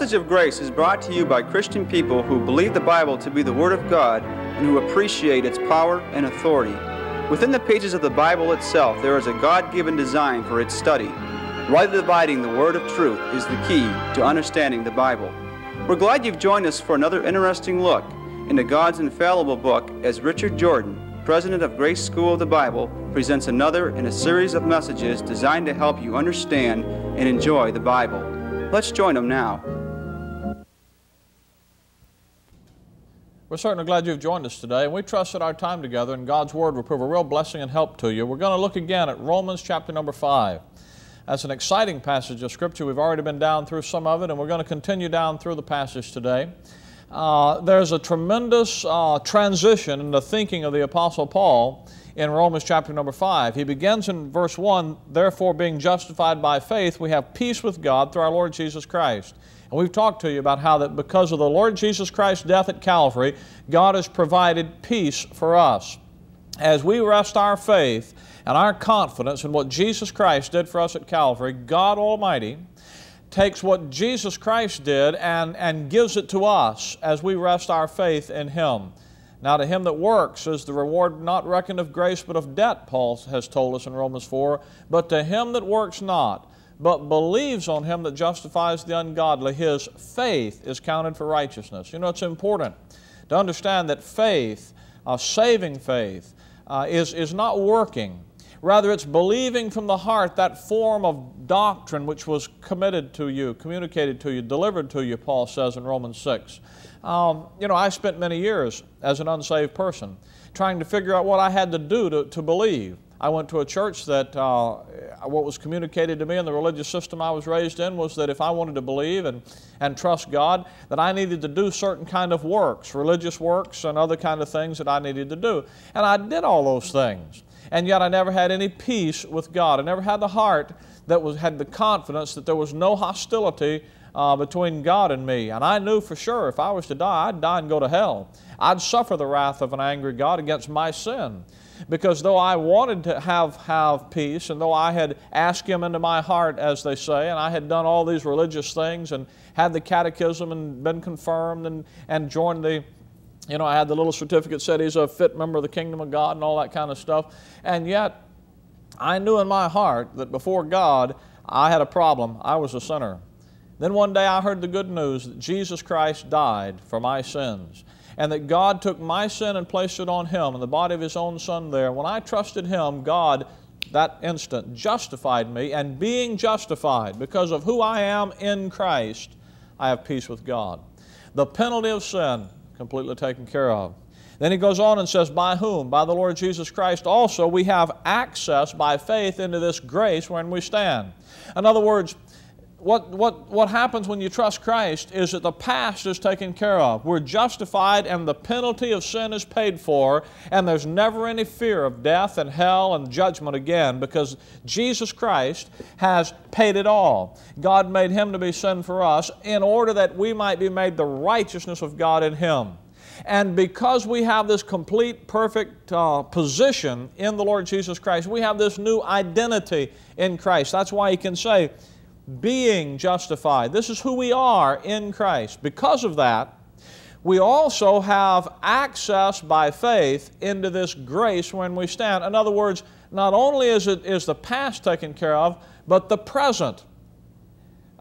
message of grace is brought to you by Christian people who believe the Bible to be the Word of God and who appreciate its power and authority. Within the pages of the Bible itself, there is a God given design for its study. Rightly dividing the Word of truth is the key to understanding the Bible. We're glad you've joined us for another interesting look into God's infallible book as Richard Jordan, president of Grace School of the Bible, presents another in a series of messages designed to help you understand and enjoy the Bible. Let's join him now. We're certainly glad you've joined us today, and we trust that our time together in God's Word will prove a real blessing and help to you. We're going to look again at Romans chapter number 5. That's an exciting passage of Scripture. We've already been down through some of it, and we're going to continue down through the passage today. Uh, there's a tremendous uh, transition in the thinking of the Apostle Paul in Romans chapter number 5. He begins in verse 1 Therefore, being justified by faith, we have peace with God through our Lord Jesus Christ. And we've talked to you about how that because of the Lord Jesus Christ's death at Calvary, God has provided peace for us. As we rest our faith and our confidence in what Jesus Christ did for us at Calvary, God Almighty takes what Jesus Christ did and, and gives it to us as we rest our faith in Him. Now, to him that works is the reward not reckoned of grace but of debt, Paul has told us in Romans 4. But to him that works not, but believes on him that justifies the ungodly, his faith is counted for righteousness. You know, it's important to understand that faith, uh, saving faith, uh, is, is not working. Rather, it's believing from the heart that form of doctrine which was committed to you, communicated to you, delivered to you, Paul says in Romans 6. Um, you know, I spent many years as an unsaved person trying to figure out what I had to do to, to believe. I went to a church that uh, what was communicated to me in the religious system I was raised in was that if I wanted to believe and, and trust God, that I needed to do certain kind of works, religious works and other kind of things that I needed to do. And I did all those things. And yet I never had any peace with God. I never had the heart that was, had the confidence that there was no hostility uh, between God and me. And I knew for sure if I was to die, I'd die and go to hell. I'd suffer the wrath of an angry God against my sin. Because though I wanted to have, have peace, and though I had asked Him into my heart, as they say, and I had done all these religious things and had the catechism and been confirmed and, and joined the, you know, I had the little certificate said he's a fit member of the kingdom of God and all that kind of stuff. And yet, I knew in my heart that before God, I had a problem. I was a sinner. Then one day I heard the good news that Jesus Christ died for my sins and that God took my sin and placed it on Him and the body of His own Son there. When I trusted Him, God, that instant, justified me, and being justified because of who I am in Christ, I have peace with God. The penalty of sin completely taken care of. Then he goes on and says, By whom? By the Lord Jesus Christ also we have access by faith into this grace wherein we stand. In other words, what, what, what happens when you trust Christ is that the past is taken care of. We're justified and the penalty of sin is paid for, and there's never any fear of death and hell and judgment again because Jesus Christ has paid it all. God made Him to be sin for us in order that we might be made the righteousness of God in Him. And because we have this complete, perfect uh, position in the Lord Jesus Christ, we have this new identity in Christ. That's why He can say, being justified. This is who we are in Christ. Because of that, we also have access by faith into this grace when we stand. In other words, not only is, it, is the past taken care of, but the present.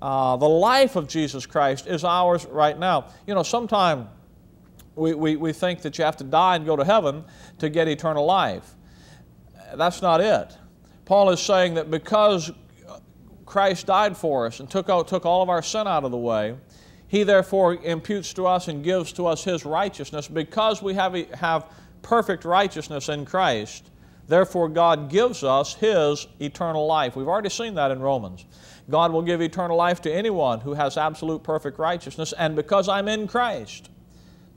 Uh, the life of Jesus Christ is ours right now. You know, sometimes we, we, we think that you have to die and go to heaven to get eternal life. That's not it. Paul is saying that because Christ died for us and took, out, took all of our sin out of the way, He therefore imputes to us and gives to us His righteousness because we have, have perfect righteousness in Christ. Therefore, God gives us His eternal life. We've already seen that in Romans. God will give eternal life to anyone who has absolute perfect righteousness, and because I'm in Christ.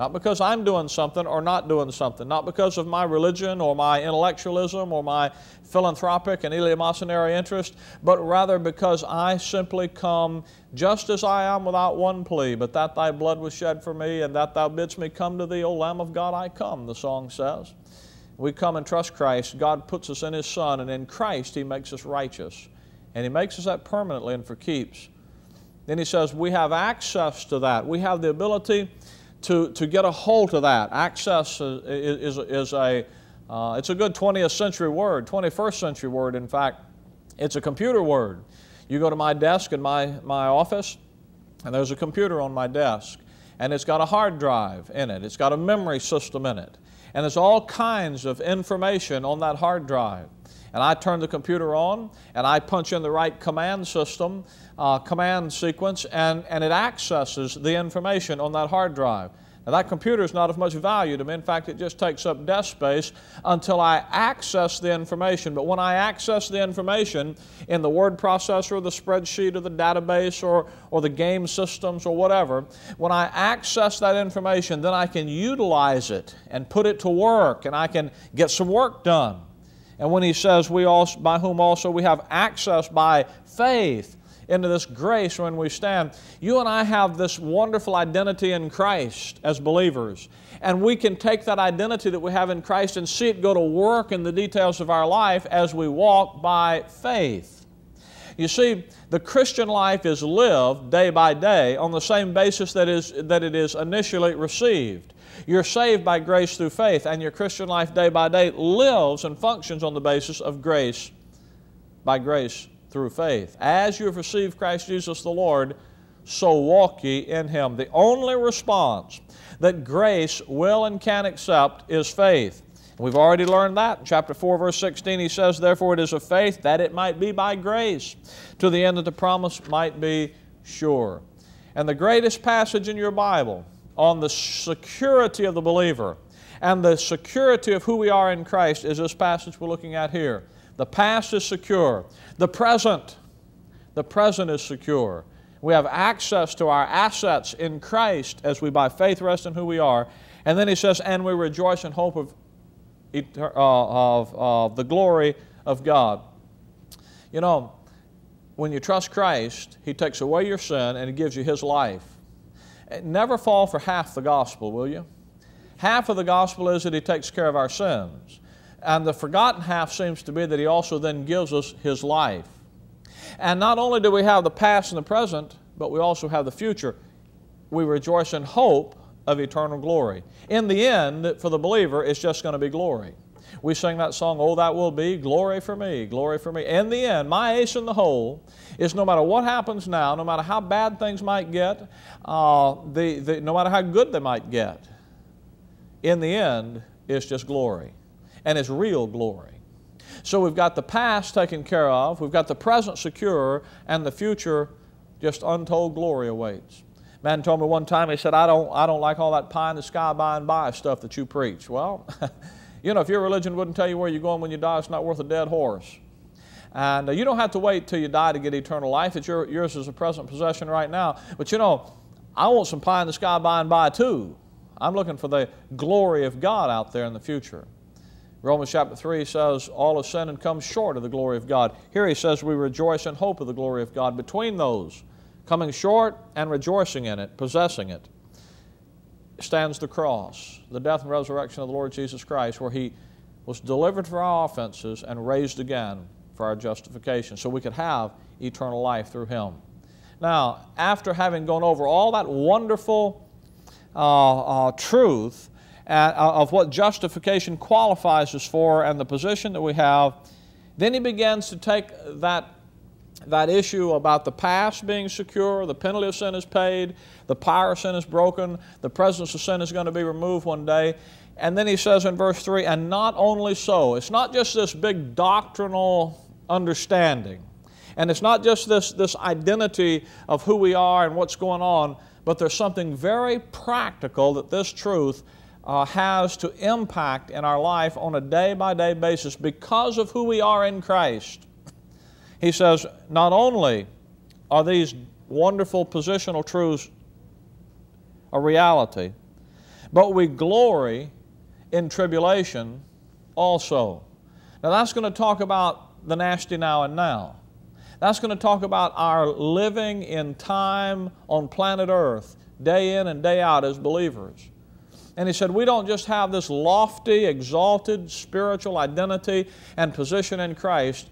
Not because I'm doing something or not doing something, not because of my religion or my intellectualism or my philanthropic and eleemosynary interest, but rather because I simply come just as I am without one plea, but that thy blood was shed for me and that thou bidst me come to thee, O Lamb of God, I come, the song says. We come and trust Christ. God puts us in His Son, and in Christ He makes us righteous. And He makes us that permanently and for keeps. then he says we have access to that. We have the ability to, to get a hold of that. Access is, is, is a, uh, it's a good 20th century word, 21st century word, in fact. It's a computer word. You go to my desk in my, my office, and there's a computer on my desk, and it's got a hard drive in it, it's got a memory system in it, and there's all kinds of information on that hard drive. And I turn the computer on, and I punch in the right command system, uh, command sequence, and, and it accesses the information on that hard drive. Now, that computer is not of much value to me. In fact, it just takes up desk space until I access the information. But when I access the information in the word processor, or the spreadsheet, or the database, or, or the game systems, or whatever, when I access that information, then I can utilize it and put it to work, and I can get some work done. And when he says, we also, by whom also we have access by faith, into this grace when we stand. You and I have this wonderful identity in Christ as believers. And we can take that identity that we have in Christ and see it go to work in the details of our life as we walk by faith. You see, the Christian life is lived day by day on the same basis that, is, that it is initially received. You're saved by grace through faith, and your Christian life day by day lives and functions on the basis of grace by grace through faith. As you have received Christ Jesus the Lord, so walk ye in him. The only response that grace will and can accept is faith. We've already learned that. In chapter 4, verse 16, he says, Therefore it is of faith that it might be by grace, to the end that the promise might be sure. And the greatest passage in your Bible on the security of the believer and the security of who we are in Christ is this passage we're looking at here. The past is secure. The present, the present is secure. We have access to our assets in Christ as we by faith rest in who we are. And then he says, and we rejoice in hope of, uh, of, of the glory of God. You know, when you trust Christ, He takes away your sin and He gives you His life. Never fall for half the gospel, will you? Half of the gospel is that He takes care of our sins. And the forgotten half seems to be that He also then gives us His life. And not only do we have the past and the present, but we also have the future. We rejoice in hope of eternal glory. In the end, for the believer, it's just going to be glory. We sing that song, Oh, that will be glory for me, glory for me. In the end, my ace in the hole is no matter what happens now, no matter how bad things might get, uh, the, the, no matter how good they might get, in the end, it's just glory and His real glory. So we've got the past taken care of, we've got the present secure, and the future just untold glory awaits. Man told me one time, he said, I don't, I don't like all that pie in the sky by and by stuff that you preach. Well, you know, if your religion wouldn't tell you where you're going when you die, it's not worth a dead horse. And uh, you don't have to wait till you die to get eternal life. It's your, yours is a present possession right now. But you know, I want some pie in the sky by and by too. I'm looking for the glory of God out there in the future. Romans chapter 3 says, All have sinned and come short of the glory of God. Here he says, We rejoice in hope of the glory of God. Between those, coming short and rejoicing in it, possessing it, stands the cross, the death and resurrection of the Lord Jesus Christ, where he was delivered for our offenses and raised again for our justification, so we could have eternal life through him. Now, after having gone over all that wonderful uh, uh, truth, uh, of what justification qualifies us for and the position that we have, then he begins to take that, that issue about the past being secure, the penalty of sin is paid, the power of sin is broken, the presence of sin is going to be removed one day. And then he says in verse 3, and not only so, it's not just this big doctrinal understanding, and it's not just this, this identity of who we are and what's going on, but there's something very practical that this truth uh, has to impact in our life on a day by day basis because of who we are in Christ. He says, not only are these wonderful positional truths a reality, but we glory in tribulation also. Now, that's going to talk about the nasty now and now. That's going to talk about our living in time on planet Earth, day in and day out as believers. And he said, We don't just have this lofty, exalted spiritual identity and position in Christ,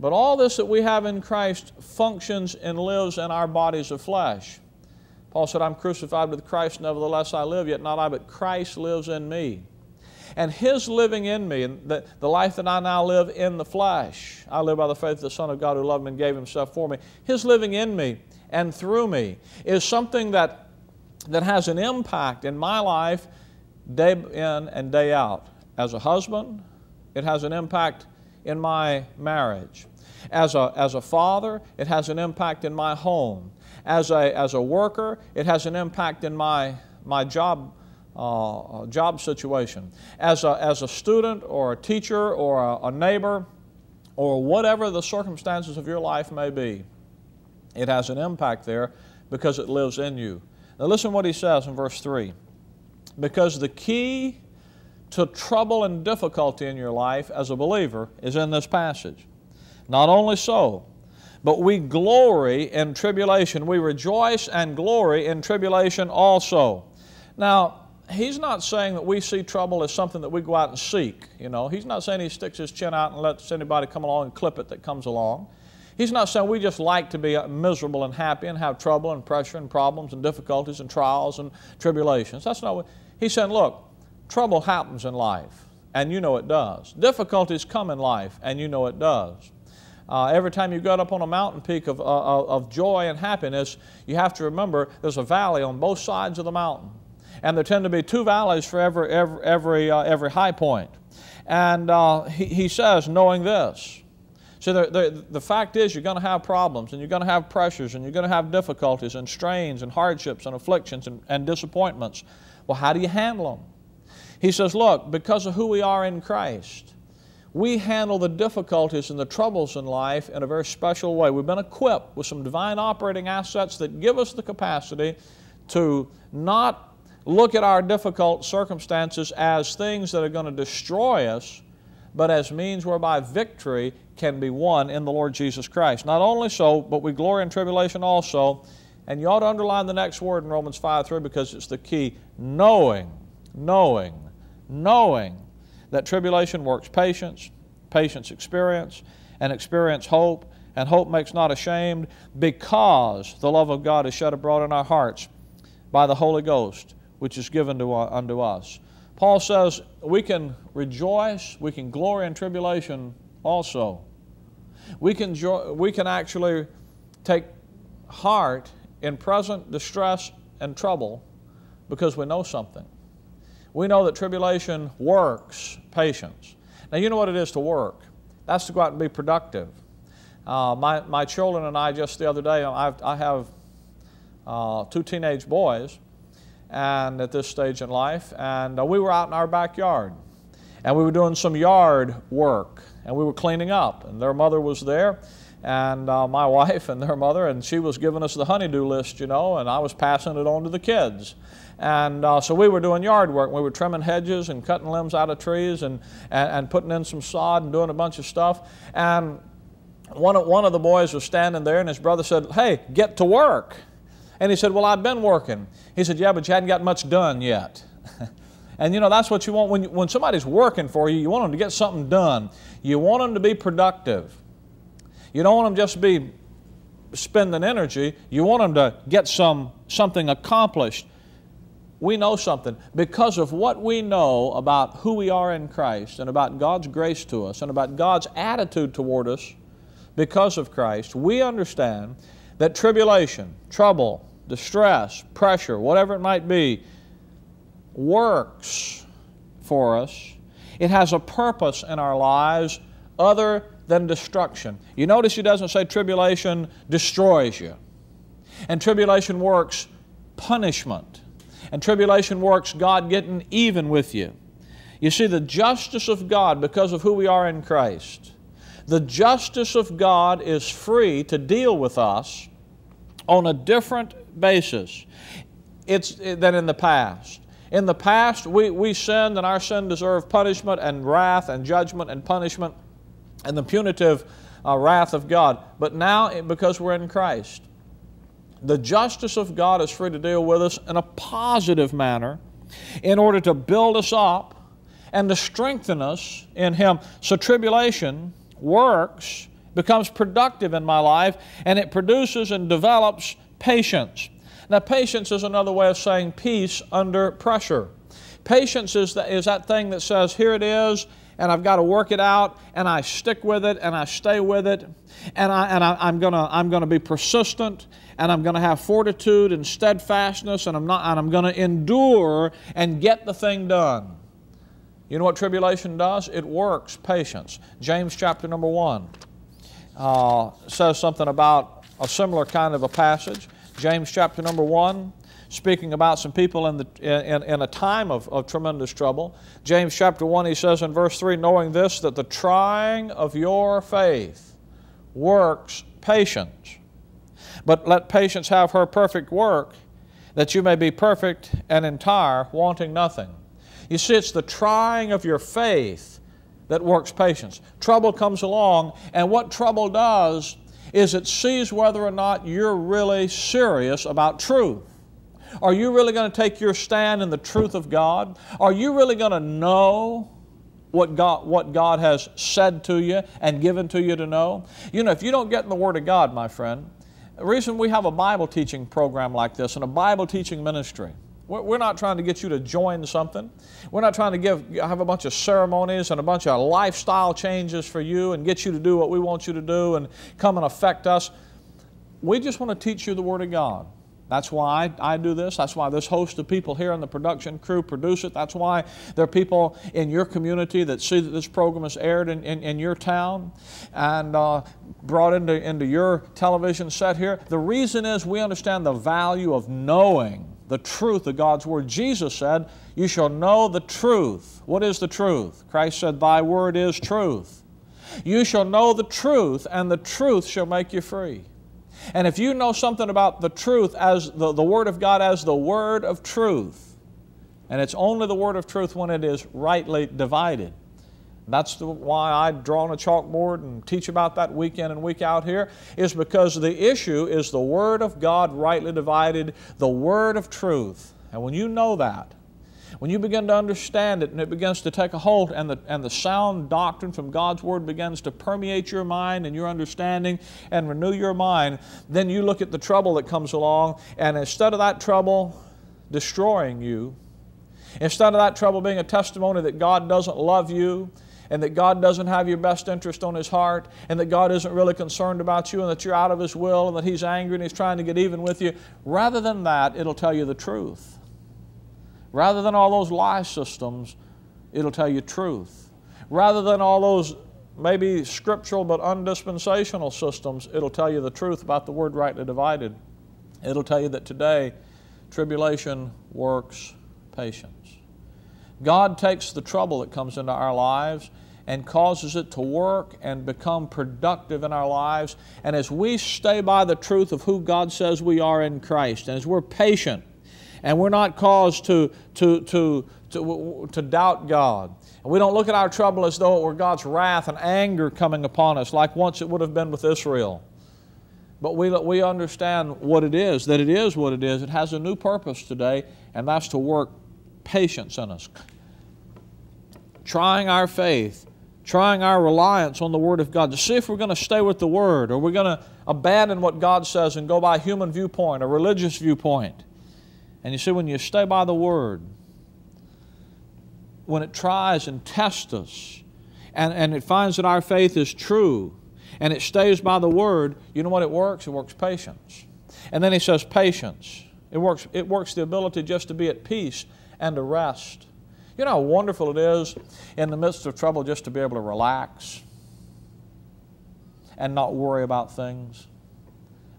But all this that we have in Christ functions and lives in our bodies of flesh. Paul said, I'm crucified with Christ, nevertheless I live, yet not I, but Christ lives in me. And His living in me, and the, the life that I now live in the flesh, I live by the faith of the Son of God who loved me and gave Himself for me. His living in me and through me is something that, that has an impact in my life day in and day out. As a husband, it has an impact in my marriage. As a, as a father, it has an impact in my home. As a, as a worker, it has an impact in my, my job, uh, job situation. As a, as a student or a teacher or a, a neighbor or whatever the circumstances of your life may be, it has an impact there because it lives in you. Now listen what he says in verse 3. Because the key to trouble and difficulty in your life as a believer is in this passage. Not only so, but we glory in tribulation. We rejoice and glory in tribulation also. Now, he's not saying that we see trouble as something that we go out and seek. You know, he's not saying he sticks his chin out and lets anybody come along and clip it that comes along. He's not saying we just like to be miserable and happy and have trouble and pressure and problems and difficulties and trials and tribulations. That's not what he's saying. Look, trouble happens in life, and you know it does. Difficulties come in life, and you know it does. Uh, every time you go up on a mountain peak of, uh, of joy and happiness, you have to remember there's a valley on both sides of the mountain. And there tend to be two valleys for every, every, every, uh, every high point. And uh, he, he says, knowing this. So the, the, the fact is, you're going to have problems, and you're going to have pressures, and you're going to have difficulties, and strains, and hardships, and afflictions, and, and disappointments. Well, how do you handle them? He says, look, because of who we are in Christ, we handle the difficulties and the troubles in life in a very special way. We've been equipped with some divine operating assets that give us the capacity to not look at our difficult circumstances as things that are going to destroy us, but as means whereby victory can be won in the Lord Jesus Christ. Not only so, but we glory in tribulation also. And you ought to underline the next word in Romans 5 3 because it's the key knowing, knowing, knowing that tribulation works patience, patience experience, and experience hope, and hope makes not ashamed, because the love of God is shed abroad in our hearts by the Holy Ghost, which is given to, uh, unto us. Paul says we can rejoice, we can glory in tribulation also. We can, jo- we can actually take heart in present distress and trouble because we know something we know that tribulation works patience. Now, you know what it is to work. That's to go out and be productive. Uh, my, my children and I just the other day, I've, I have uh, two teenage boys and at this stage in life, and uh, we were out in our backyard. And we were doing some yard work, and we were cleaning up, and their mother was there, and uh, my wife and their mother, and she was giving us the honeydew list, you know, and I was passing it on to the kids. And uh, so we were doing yard work. We were trimming hedges and cutting limbs out of trees and, and, and putting in some sod and doing a bunch of stuff. And one of, one of the boys was standing there, and his brother said, Hey, get to work. And he said, Well, I've been working. He said, Yeah, but you hadn't got much done yet. and you know, that's what you want. When, when somebody's working for you, you want them to get something done. You want them to be productive. You don't want them just to be spending energy. You want them to get some, something accomplished we know something. Because of what we know about who we are in Christ and about God's grace to us and about God's attitude toward us because of Christ, we understand that tribulation, trouble, distress, pressure, whatever it might be, works for us. It has a purpose in our lives other than destruction. You notice he doesn't say tribulation destroys you. And tribulation works punishment. And tribulation works God getting even with you. You see, the justice of God, because of who we are in Christ, the justice of God is free to deal with us on a different basis it's, than in the past. In the past, we, we sinned, and our sin deserved punishment and wrath and judgment and punishment and the punitive uh, wrath of God. But now, because we're in Christ, the justice of God is free to deal with us in a positive manner in order to build us up and to strengthen us in Him. So tribulation works becomes productive in my life, and it produces and develops patience. Now, patience is another way of saying peace under pressure. Patience is, the, is that thing that says, here it is, and I've got to work it out, and I stick with it, and I stay with it, and, I, and I, am going to I'm gonna be persistent, and I'm going to have fortitude and steadfastness, and I'm, not, and I'm going to endure and get the thing done. You know what tribulation does? It works patience. James chapter number 1 uh, says something about a similar kind of a passage. James chapter number 1 speaking about some people in, the, in, in a time of, of tremendous trouble. James chapter 1, he says in verse 3 Knowing this, that the trying of your faith works patience. But let patience have her perfect work, that you may be perfect and entire, wanting nothing. You see, it's the trying of your faith that works patience. Trouble comes along, and what trouble does is it sees whether or not you're really serious about truth. Are you really going to take your stand in the truth of God? Are you really going to know what God, what God has said to you and given to you to know? You know, if you don't get in the Word of God, my friend, the reason we have a Bible teaching program like this and a Bible teaching ministry, we're not trying to get you to join something. We're not trying to give, have a bunch of ceremonies and a bunch of lifestyle changes for you and get you to do what we want you to do and come and affect us. We just want to teach you the Word of God. That's why I, I, do this. That's why this host of people here in the production crew produce it. That's why there are people in your community that see that this program is aired in, in, in your town and uh, brought into, into your television set here. The reason is we understand the value of knowing the truth of God's Word. Jesus said, You shall know the truth. What is the truth? Christ said, Thy Word is truth. You shall know the truth, and the truth shall make you free. And if you know something about the truth as the, the Word of God as the Word of truth, and it's only the Word of truth when it is rightly divided. That's the, why I draw on a chalkboard and teach about that week in and week out here, is because the issue is the Word of God rightly divided, the Word of truth. And when you know that, when you begin to understand it and it begins to take a hold and the, and the sound doctrine from God's Word begins to permeate your mind and your understanding and renew your mind, then you look at the trouble that comes along and instead of that trouble destroying you, instead of that trouble being a testimony that God doesn't love you, and that God doesn't have your best interest on His heart, and that God isn't really concerned about you, and that you're out of His will, and that He's angry and He's trying to get even with you. Rather than that, it'll tell you the truth. Rather than all those lie systems, it'll tell you truth. Rather than all those maybe scriptural but undispensational systems, it'll tell you the truth about the word rightly divided. It'll tell you that today tribulation works patience. God takes the trouble that comes into our lives and causes it to work and become productive in our lives. And as we stay by the truth of who God says we are in Christ, and as we're patient and we're not caused to, to, to, to, to doubt God. And we don't look at our trouble as though it were God's wrath and anger coming upon us, like once it would have been with Israel. But we, we understand what it is, that it is what it is. It has a new purpose today, and that's to work patience in us. Trying our faith, trying our reliance on the Word of God to see if we're going to stay with the Word or we're going to abandon what God says and go by human viewpoint, a religious viewpoint. And you see, when you stay by the Word, when it tries and tests us, and, and it finds that our faith is true, and it stays by the Word, you know what it works? It works patience. And then he says patience. It works, it works the ability just to be at peace and to rest. You know how wonderful it is in the midst of trouble just to be able to relax and not worry about things?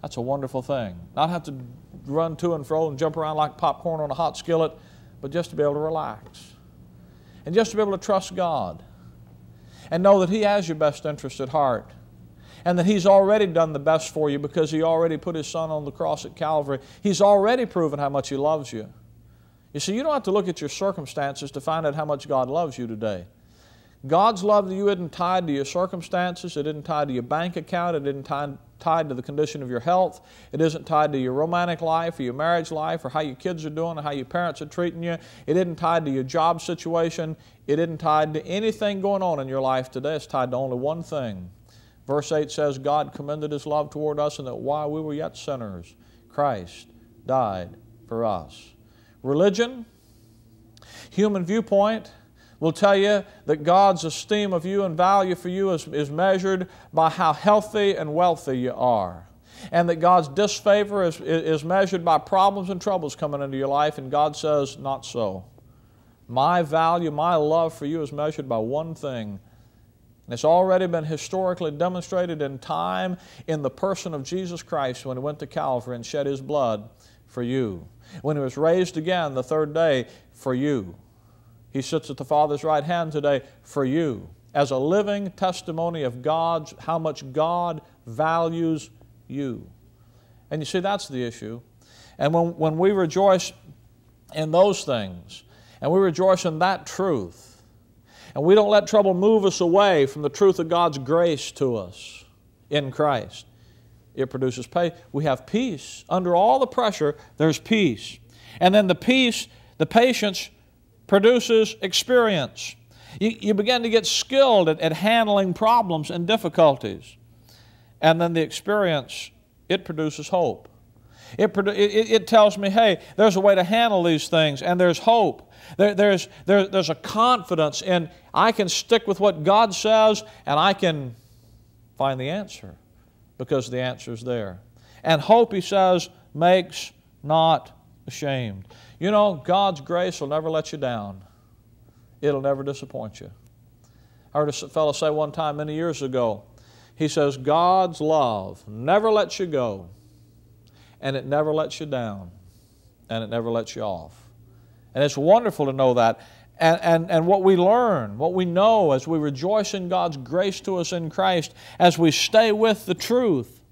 That's a wonderful thing. Not have to run to and fro and jump around like popcorn on a hot skillet, but just to be able to relax. And just to be able to trust God and know that He has your best interest at heart and that He's already done the best for you because He already put His Son on the cross at Calvary. He's already proven how much He loves you. You see, you don't have to look at your circumstances to find out how much God loves you today. God's love to you isn't tied to your circumstances, it isn't tied to your bank account, it isn't tied, tied to the condition of your health, it isn't tied to your romantic life or your marriage life or how your kids are doing or how your parents are treating you, it isn't tied to your job situation, it isn't tied to anything going on in your life today. It's tied to only one thing Verse 8 says, God commended His love toward us, and that while we were yet sinners, Christ died for us. Religion, human viewpoint, will tell you that God's esteem of you and value for you is, is measured by how healthy and wealthy you are. And that God's disfavor is, is measured by problems and troubles coming into your life, and God says, Not so. My value, my love for you is measured by one thing. And it's already been historically demonstrated in time in the person of Jesus Christ when He went to Calvary and shed His blood for you. When He was raised again the third day for you. He sits at the Father's right hand today for you as a living testimony of God's, how much God values you. And you see, that's the issue. And when, when we rejoice in those things, and we rejoice in that truth, and we don't let trouble move us away from the truth of God's grace to us in Christ, it produces pay. We have peace. Under all the pressure, there's peace. And then the peace, the patience produces experience. You, you begin to get skilled at, at handling problems and difficulties. And then the experience, it produces hope. It, it, it, tells me, hey, there's a way to handle these things, and there's hope. There, there's, there, there's a confidence in I can stick with what God says, and I can find the answer because the answer is there. And hope, he says, makes not ashamed. You know, God's grace will never let you down, it'll never disappoint you. I heard a fellow say one time many years ago, he says, God's love never lets you go, and it never lets you down, and it never lets you off. And it's wonderful to know that. And, and, and what we learn, what we know as we rejoice in God's grace to us in Christ, as we stay with the truth,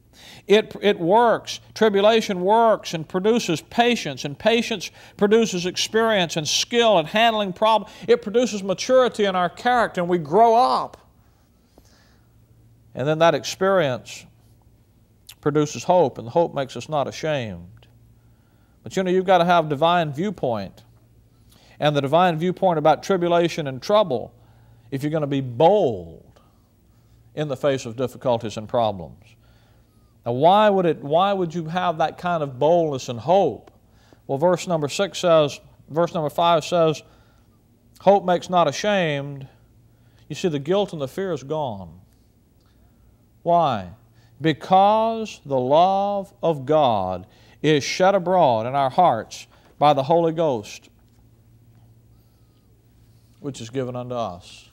it, it works. Tribulation works and produces patience, and patience produces experience and skill in handling problems. It produces maturity in our character, and we grow up. And then that experience produces hope, and the hope makes us not ashamed. But you know, you've got to have divine viewpoint. And the divine viewpoint about tribulation and trouble if you're going to be bold in the face of difficulties and problems. Now, why would, it, why would you have that kind of boldness and hope? Well, verse number six says, verse number five says, Hope makes not ashamed. You see, the guilt and the fear is gone. Why? Because the love of God is shed abroad in our hearts by the Holy Ghost, which is given unto us.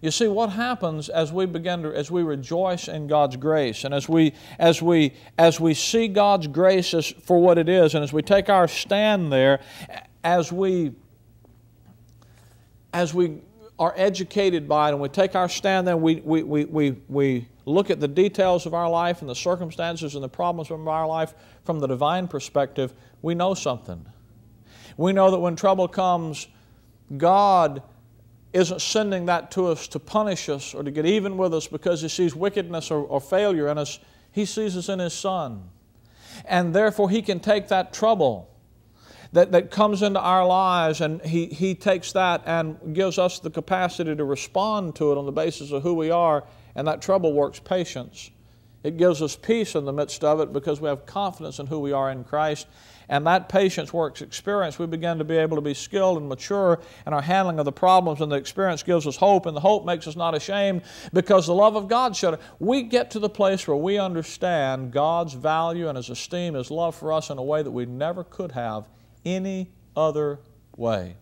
You see, what happens as we begin to, as we rejoice in God's grace, and as we, as we, as we see God's grace as, for what it is, and as we take our stand there, as we, as we are educated by it, and we take our stand there, we, we, we, we, we look at the details of our life and the circumstances and the problems of our life from the divine perspective, we know something. We know that when trouble comes, God isn't sending that to us to punish us or to get even with us because He sees wickedness or, or failure in us. He sees us in His Son. And therefore, He can take that trouble that, that comes into our lives and he, he takes that and gives us the capacity to respond to it on the basis of who we are, and that trouble works patience. It gives us peace in the midst of it because we have confidence in who we are in Christ and that patience works experience, we begin to be able to be skilled and mature in our handling of the problems, and the experience gives us hope, and the hope makes us not ashamed because the love of God showed. We get to the place where we understand God's value and His esteem, His love for us in a way that we never could have any other way.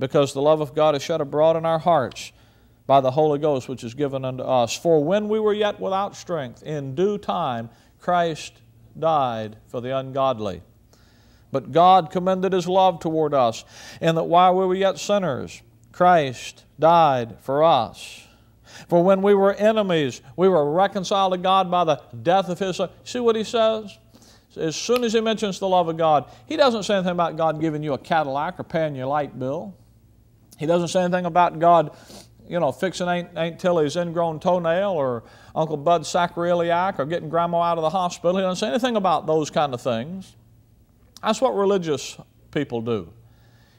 Because the love of God is shed abroad in our hearts by the Holy Ghost, which is given unto us. For when we were yet without strength, in due time Christ died for the ungodly. But God commended His love toward us, in that while we were yet sinners, Christ died for us. For when we were enemies, we were reconciled to God by the death of His Son. See what He says? As soon as He mentions the love of God, He doesn't say anything about God giving you a Cadillac or paying your light bill. He doesn't say anything about God you know, fixing Aunt, Aunt Tilly's ingrown toenail or Uncle Bud's sacroiliac or getting grandma out of the hospital. He doesn't say anything about those kind of things. That's what religious people do.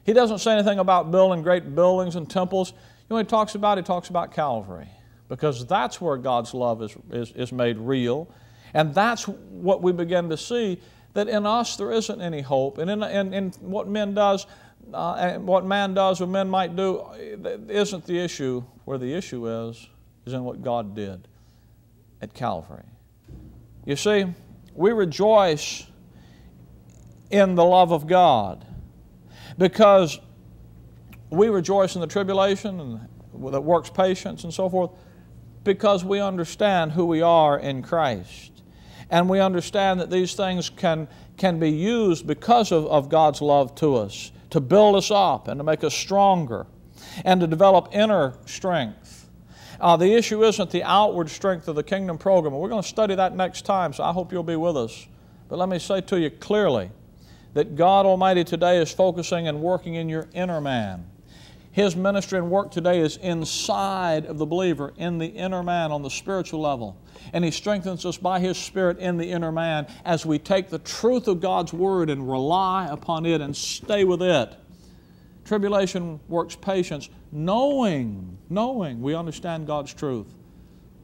He doesn't say anything about building great buildings and temples. You know what he talks about? He talks about Calvary. because that's where God's love is, is, is made real. And that's what we begin to see that in us there isn't any hope. And in, in, in what men does, uh, and what man does or men might do isn't the issue. Where the issue is, is in what God did at Calvary. You see, we rejoice in the love of God because we rejoice in the tribulation and that works patience and so forth because we understand who we are in Christ. And we understand that these things can, can be used because of, of God's love to us to build us up and to make us stronger and to develop inner strength. Uh, the issue isn't the outward strength of the kingdom program. We're going to study that next time, so I hope you'll be with us. But let me say to you clearly that God Almighty today is focusing and working in your inner man. His ministry and work today is inside of the believer, in the inner man, on the spiritual level. And He strengthens us by His Spirit in the inner man as we take the truth of God's Word and rely upon it and stay with it. Tribulation works patience, knowing, knowing we understand God's truth.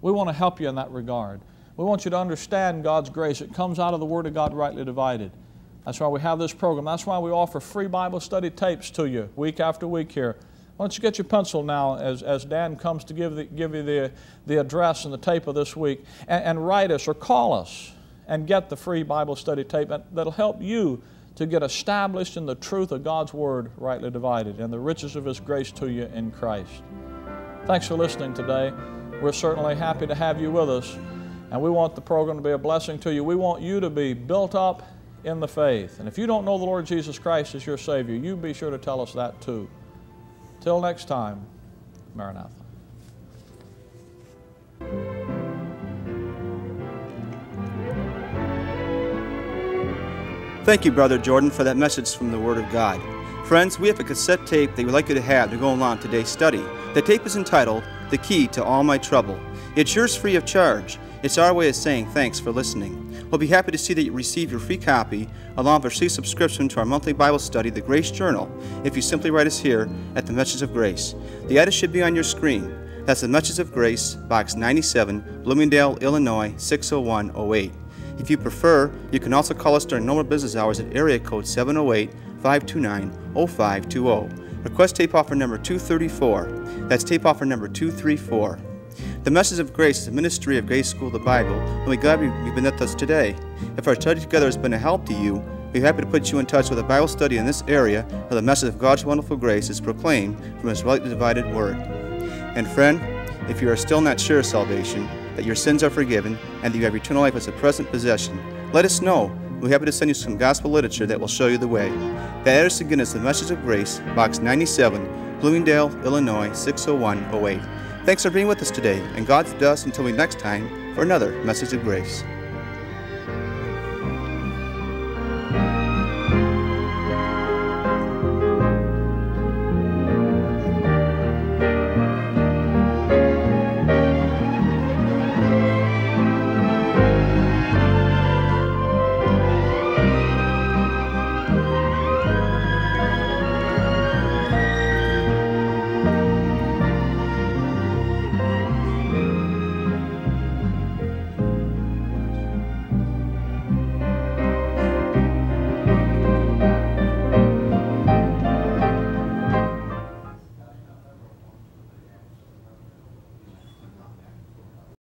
We want to help you in that regard. We want you to understand God's grace. It comes out of the Word of God rightly divided. That's why we have this program. That's why we offer free Bible study tapes to you week after week here. Why don't you get your pencil now as, as Dan comes to give, the, give you the, the address and the tape of this week and, and write us or call us and get the free Bible study tape that'll help you to get established in the truth of God's Word rightly divided and the riches of His grace to you in Christ. Thanks for listening today. We're certainly happy to have you with us, and we want the program to be a blessing to you. We want you to be built up in the faith. And if you don't know the Lord Jesus Christ as your Savior, you be sure to tell us that too. Till next time, Maranatha. Thank you, Brother Jordan, for that message from the Word of God. Friends, we have a cassette tape that we'd like you to have to go along today's study. The tape is entitled The Key to All My Trouble. It's yours free of charge. It's our way of saying thanks for listening. We'll be happy to see that you receive your free copy along with a free subscription to our monthly Bible study, The Grace Journal, if you simply write us here at the Message of Grace. The address should be on your screen. That's the Message of Grace, Box 97, Bloomingdale, Illinois 60108. If you prefer, you can also call us during normal business hours at area code 708 529 0520. Request tape offer number 234. That's tape offer number 234. The Message of Grace is a ministry of Grace School of the Bible, and we're glad you've been with us today. If our study together has been a help to you, we're happy to put you in touch with a Bible study in this area where the message of God's wonderful grace is proclaimed from His rightly divided word. And friend, if you are still not sure of salvation, that your sins are forgiven, and that you have eternal life as a present possession, let us know. We're happy to send you some gospel literature that will show you the way. The address again is the Message of Grace, Box 97, Bloomingdale, Illinois 60108. Thanks for being with us today, and God's with us until we next time for another message of grace.